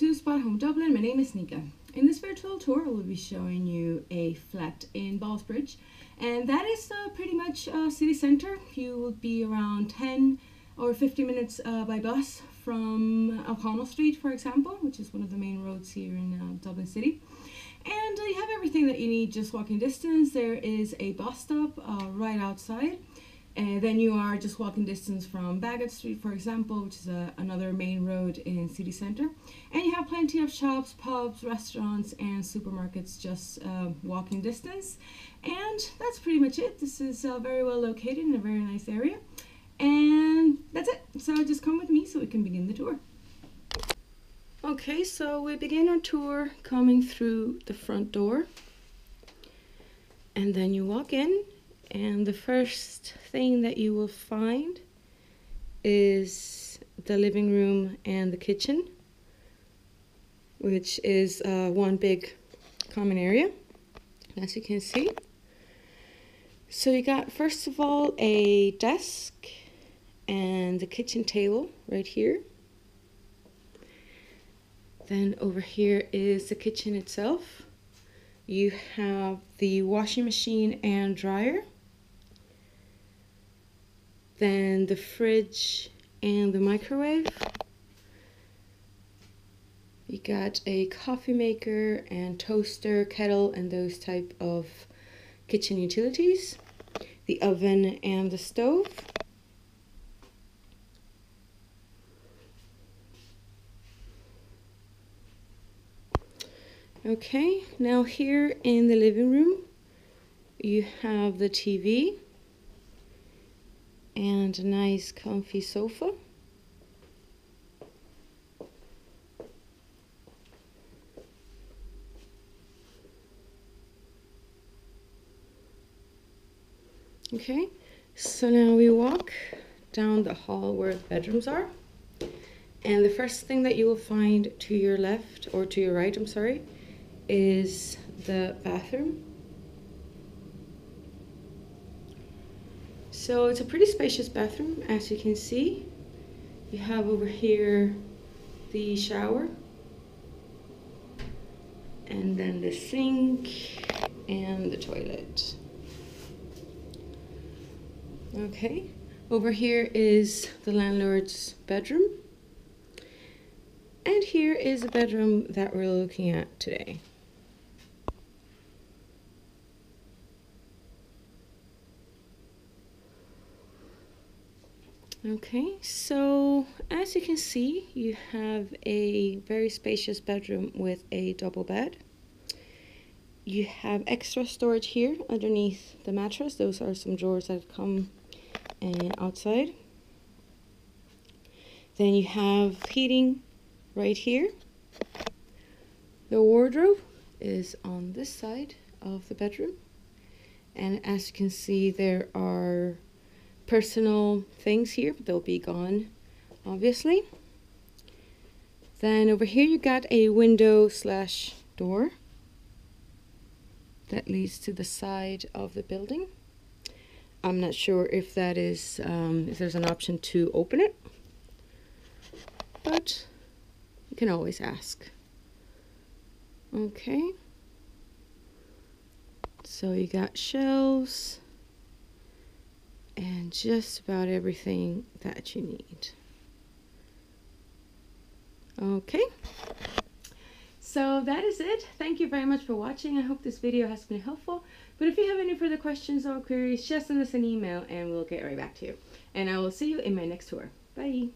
to Spotahome Dublin. My name is Nika. In this virtual tour, I will be showing you a flat in Ballsbridge, and that is uh, pretty much uh, city center. You will be around 10 or 50 minutes uh, by bus from O'Connell Street, for example, which is one of the main roads here in uh, Dublin City. And uh, you have everything that you need just walking distance. There is a bus stop uh, right outside. And then you are just walking distance from Baggot Street, for example, which is a, another main road in city centre. And you have plenty of shops, pubs, restaurants, and supermarkets just uh, walking distance. And that's pretty much it. This is uh, very well located in a very nice area. And that's it. So just come with me so we can begin the tour. Okay, so we begin our tour coming through the front door. And then you walk in and the first thing that you will find is the living room and the kitchen, which is uh, one big common area, as you can see. So you got, first of all, a desk and the kitchen table right here. Then over here is the kitchen itself. You have the washing machine and dryer then the fridge and the microwave. You got a coffee maker and toaster, kettle, and those type of kitchen utilities. The oven and the stove. Okay, now here in the living room, you have the TV and a nice comfy sofa. Okay, so now we walk down the hall where the bedrooms are. And the first thing that you will find to your left, or to your right, I'm sorry, is the bathroom. So it's a pretty spacious bathroom, as you can see. You have over here the shower, and then the sink and the toilet. Okay, over here is the landlord's bedroom. And here is the bedroom that we're looking at today. Okay, so as you can see, you have a very spacious bedroom with a double bed. You have extra storage here underneath the mattress. Those are some drawers that come uh, outside. Then you have heating right here. The wardrobe is on this side of the bedroom. And as you can see, there are personal things here. but They'll be gone, obviously. Then over here you got a window slash door that leads to the side of the building. I'm not sure if that is, um, if there's an option to open it, but you can always ask. Okay. So you got shelves and just about everything that you need. Okay. So that is it. Thank you very much for watching. I hope this video has been helpful. But if you have any further questions or queries, just send us an email and we'll get right back to you. And I will see you in my next tour. Bye.